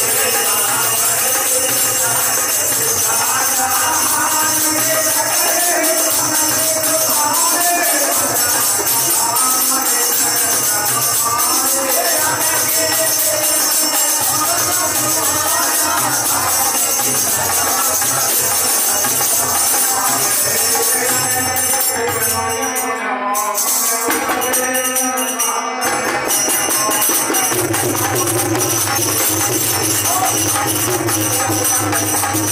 ああ。